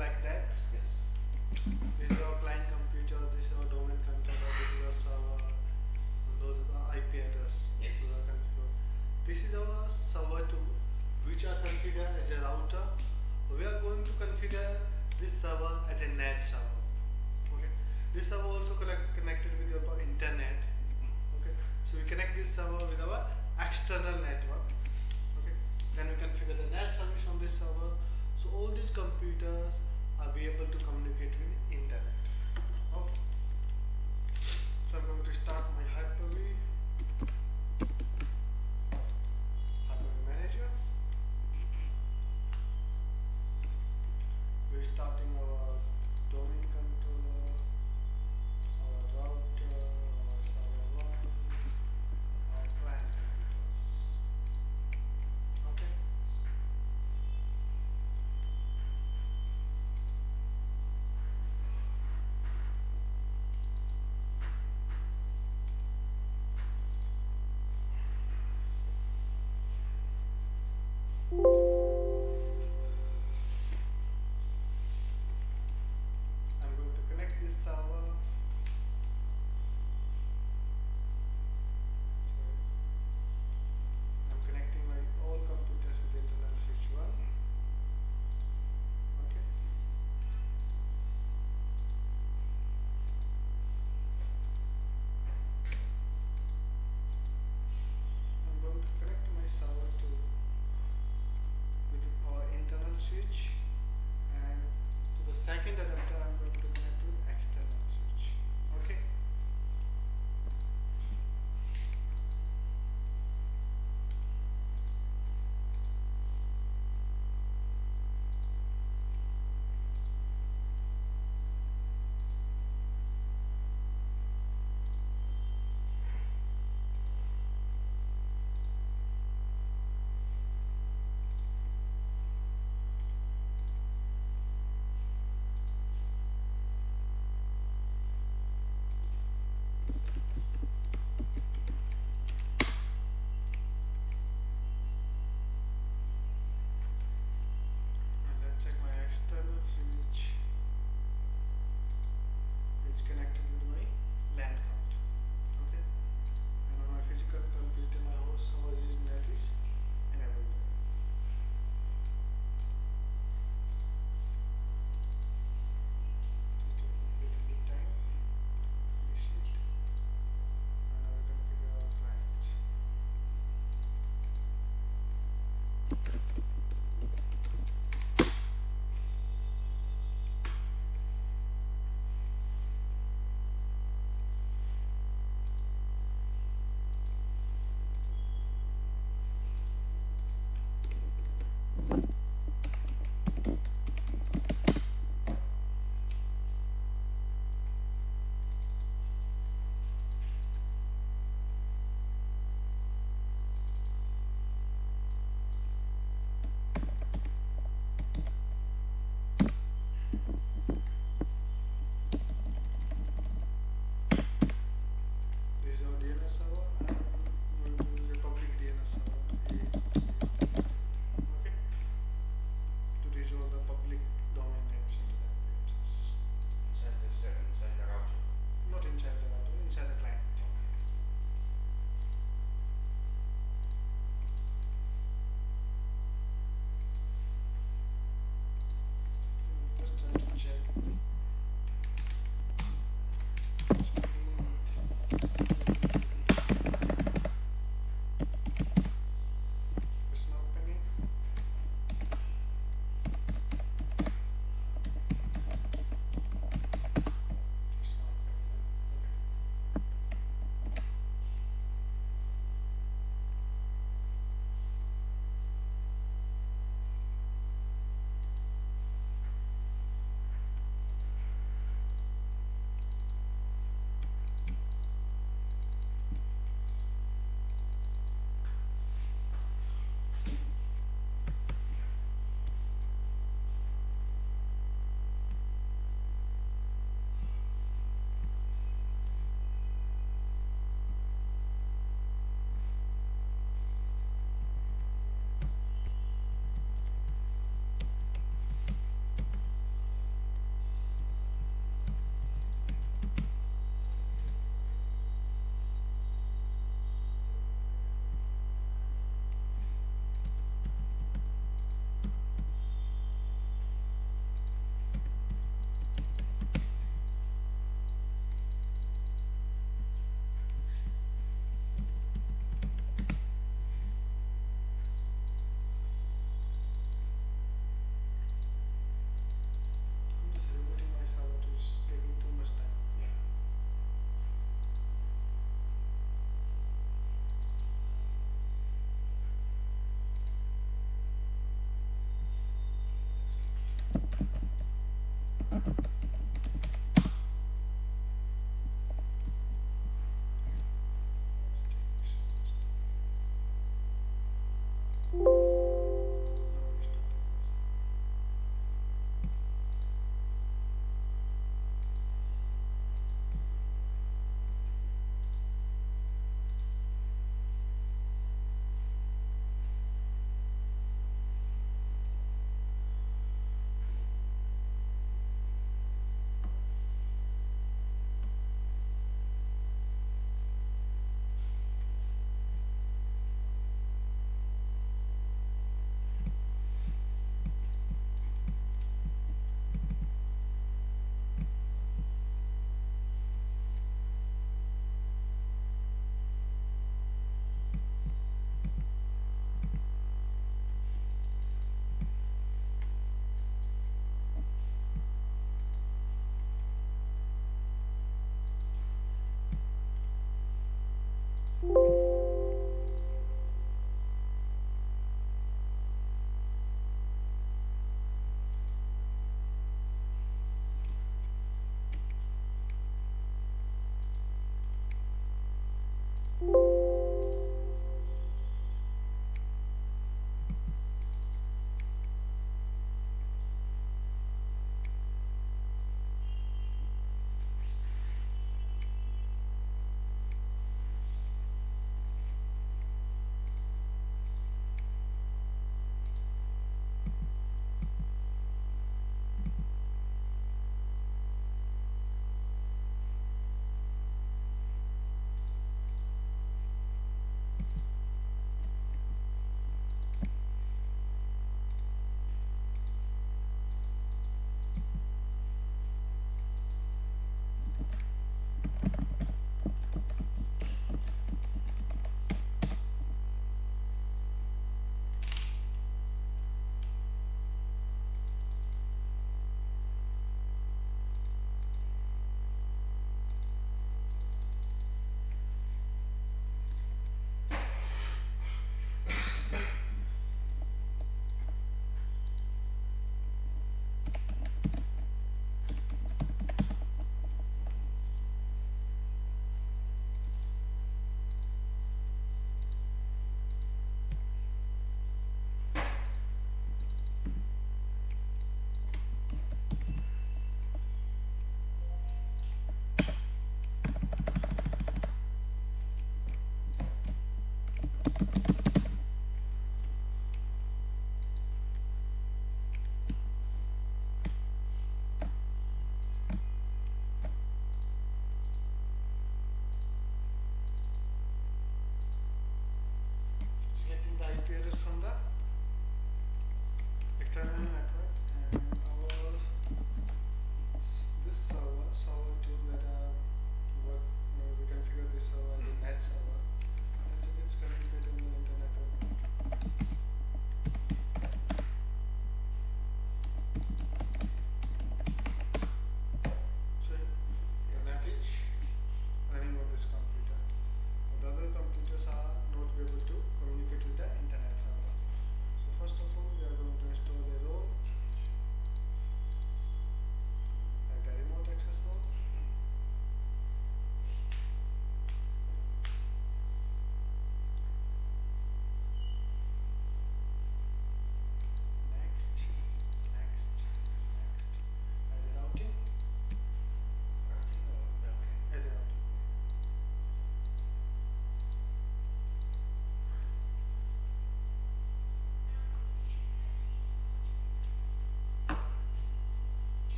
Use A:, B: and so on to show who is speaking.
A: like that.
B: Yes.
A: This is our client computer, this is our domain controller, this is our server, and those are the IP address.
B: Yes.
A: those are. This is our server too. which are configured as a router. We are going to configure this server as a NAT server. Okay. This server also connect, connected with your internet. Okay. So we connect this server with our external network. Okay. Then we configure the NAT service on this server.